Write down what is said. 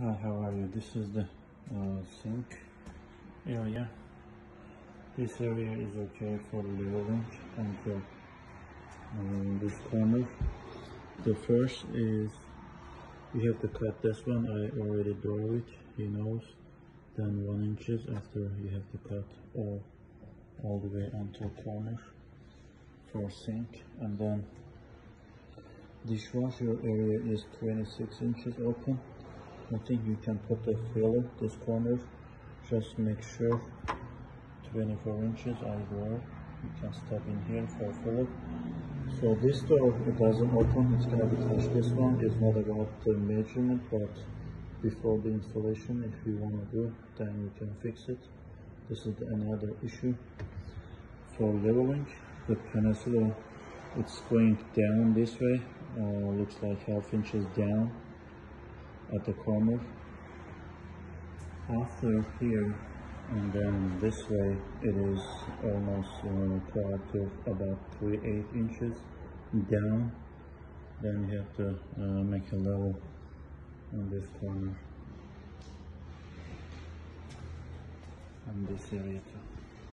How are you? This is the uh, sink area. This area is okay for leveling until um, this corner. The first is you have to cut this one. I already drew it. He knows. Then one inches after you have to cut all all the way until corner for sink, and then dishwasher area is 26 inches open I think you can put the filler this corner just make sure 24 inches either you can step in here for filler. So this door it doesn't open it's gonna be touch this one it's not about the measurement but before the installation if you want to do then you can fix it. This is another issue for leveling. The peninsula it's going down this way uh, looks like half inches down at the corner. After here and then this way it is almost uh, to about 3 8 inches down. Then you have to uh, make a level on this corner. And this area too